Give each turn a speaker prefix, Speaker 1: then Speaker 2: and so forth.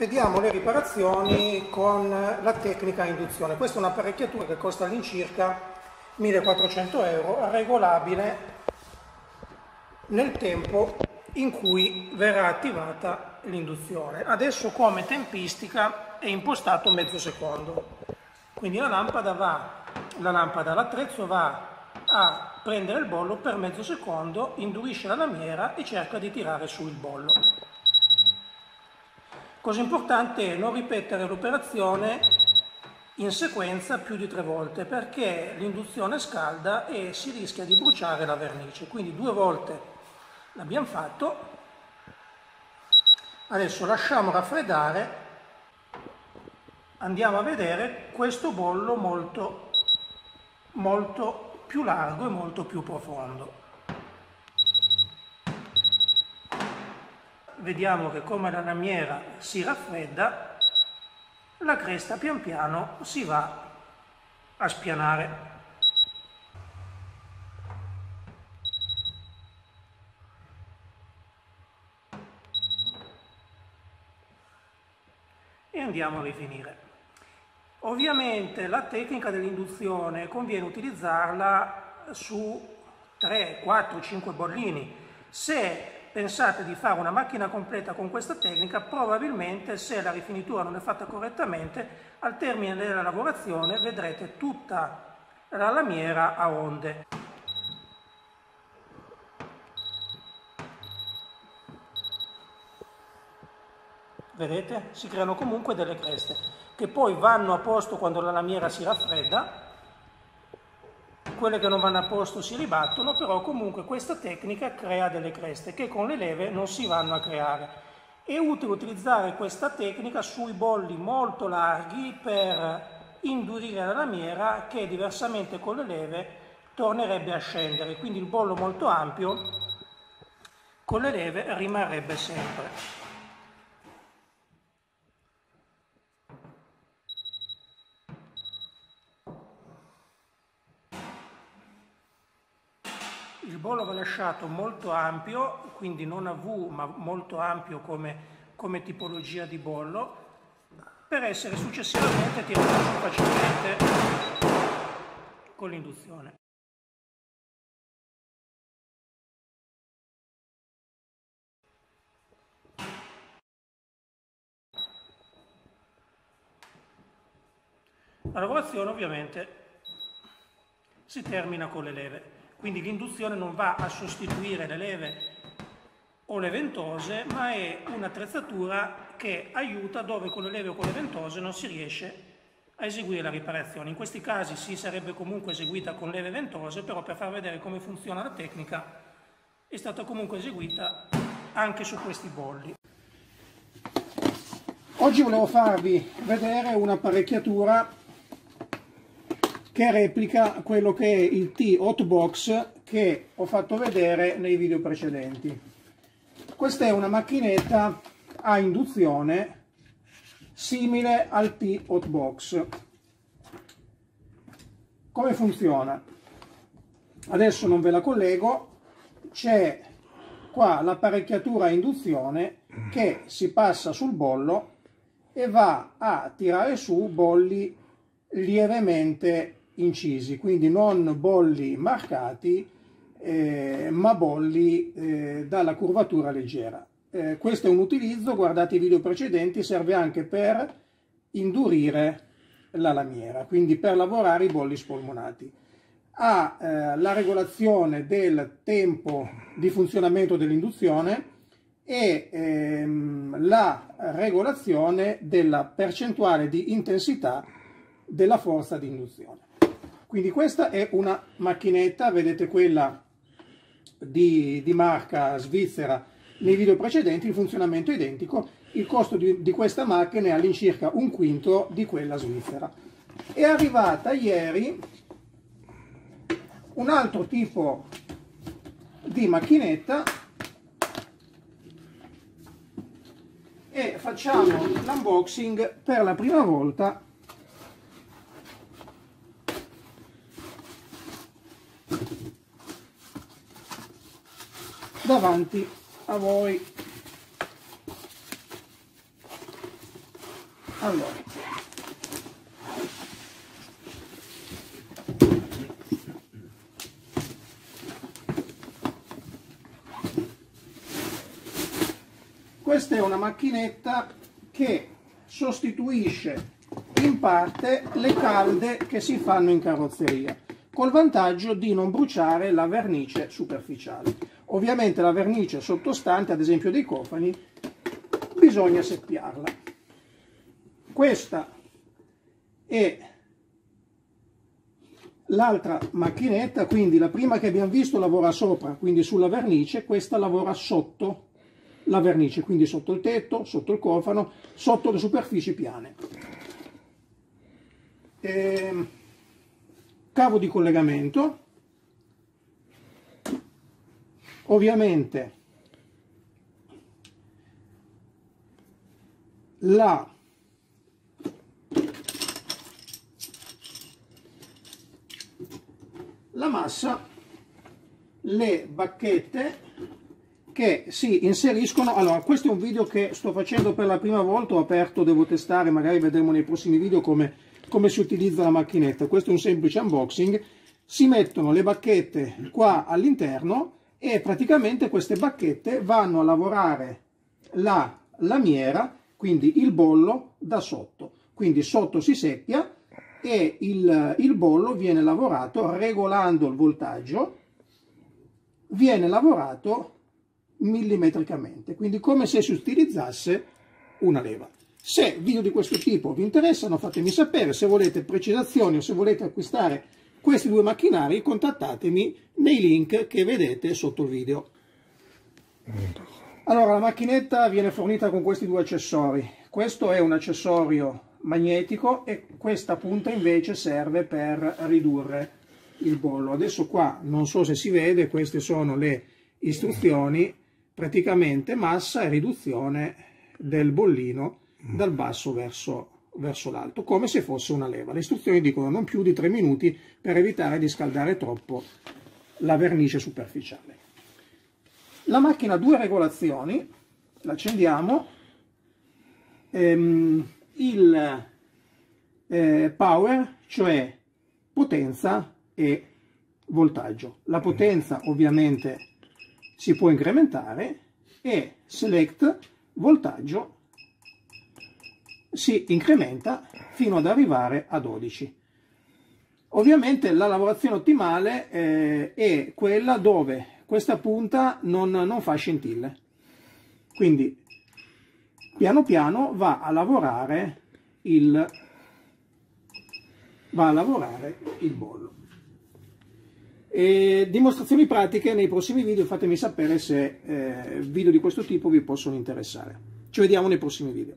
Speaker 1: Vediamo le riparazioni con la tecnica induzione. Questa è un'apparecchiatura che costa all'incirca 1400 euro, regolabile nel tempo in cui verrà attivata l'induzione. Adesso come tempistica è impostato mezzo secondo. Quindi la lampada va, la lampada, l'attrezzo va a prendere il bollo per mezzo secondo, indurisce la lamiera e cerca di tirare su il bollo. Cosa importante è non ripetere l'operazione in sequenza più di tre volte perché l'induzione scalda e si rischia di bruciare la vernice. Quindi due volte l'abbiamo fatto, adesso lasciamo raffreddare, andiamo a vedere questo bollo molto, molto più largo e molto più profondo. Vediamo che come la lamiera si raffredda, la cresta pian piano si va a spianare. E andiamo a rifinire. Ovviamente la tecnica dell'induzione conviene utilizzarla su 3, 4, 5 bollini. Se pensate di fare una macchina completa con questa tecnica, probabilmente se la rifinitura non è fatta correttamente, al termine della lavorazione vedrete tutta la lamiera a onde. Vedete? Si creano comunque delle creste che poi vanno a posto quando la lamiera si raffredda quelle che non vanno a posto si ribattono, però comunque questa tecnica crea delle creste che con le leve non si vanno a creare. È utile utilizzare questa tecnica sui bolli molto larghi per indurire la lamiera che diversamente con le leve tornerebbe a scendere, quindi il bollo molto ampio con le leve rimarrebbe sempre. Va lasciato molto ampio, quindi non a V ma molto ampio come, come tipologia di bollo, per essere successivamente tirato su facilmente con l'induzione. La lavorazione ovviamente si termina con le leve. Quindi l'induzione non va a sostituire le leve o le ventose, ma è un'attrezzatura che aiuta dove con le leve o con le ventose non si riesce a eseguire la riparazione. In questi casi si sarebbe comunque eseguita con leve ventose, però per far vedere come funziona la tecnica è stata comunque eseguita anche su questi bolli. Oggi volevo farvi vedere un'apparecchiatura che replica quello che è il T-Hotbox che ho fatto vedere nei video precedenti. Questa è una macchinetta a induzione simile al T-Hotbox. Come funziona? Adesso non ve la collego, c'è qua l'apparecchiatura a induzione che si passa sul bollo e va a tirare su bolli lievemente incisi, quindi non bolli marcati, eh, ma bolli eh, dalla curvatura leggera. Eh, questo è un utilizzo, guardate i video precedenti, serve anche per indurire la lamiera, quindi per lavorare i bolli spolmonati. Ha eh, la regolazione del tempo di funzionamento dell'induzione e ehm, la regolazione della percentuale di intensità della forza di induzione. Quindi questa è una macchinetta, vedete quella di, di marca svizzera nei video precedenti, il funzionamento è identico, il costo di, di questa macchina è all'incirca un quinto di quella svizzera. È arrivata ieri un altro tipo di macchinetta e facciamo l'unboxing per la prima volta davanti a voi. Allora. Questa è una macchinetta che sostituisce in parte le calde che si fanno in carrozzeria col vantaggio di non bruciare la vernice superficiale. Ovviamente la vernice sottostante ad esempio dei cofani bisogna seppiarla. Questa è l'altra macchinetta quindi la prima che abbiamo visto lavora sopra quindi sulla vernice questa lavora sotto la vernice quindi sotto il tetto sotto il cofano sotto le superfici piane. E, ehm, cavo di collegamento. Ovviamente la la massa le bacchette che si inseriscono. Allora questo è un video che sto facendo per la prima volta ho aperto devo testare magari vedremo nei prossimi video come, come si utilizza la macchinetta. Questo è un semplice unboxing. Si mettono le bacchette qua all'interno e praticamente queste bacchette vanno a lavorare la lamiera quindi il bollo da sotto. Quindi sotto si seppia e il, il bollo viene lavorato regolando il voltaggio viene lavorato millimetricamente. Quindi come se si utilizzasse una leva se video di questo tipo vi interessano fatemi sapere. Se volete precisazioni o se volete acquistare questi due macchinari contattatemi nei link che vedete sotto il video. Allora la macchinetta viene fornita con questi due accessori. Questo è un accessorio magnetico e questa punta invece serve per ridurre il bollo. Adesso qua non so se si vede queste sono le istruzioni praticamente massa e riduzione del bollino dal basso verso verso l'alto, come se fosse una leva. Le istruzioni dicono non più di 3 minuti per evitare di scaldare troppo la vernice superficiale. La macchina ha due regolazioni, l'accendiamo, ehm, il eh, power, cioè potenza e voltaggio. La potenza ovviamente si può incrementare e select voltaggio si incrementa fino ad arrivare a 12. Ovviamente la lavorazione ottimale eh, è quella dove questa punta non, non fa scintille. Quindi piano piano va a lavorare il, a lavorare il bollo. E dimostrazioni pratiche nei prossimi video, fatemi sapere se eh, video di questo tipo vi possono interessare. Ci vediamo nei prossimi video.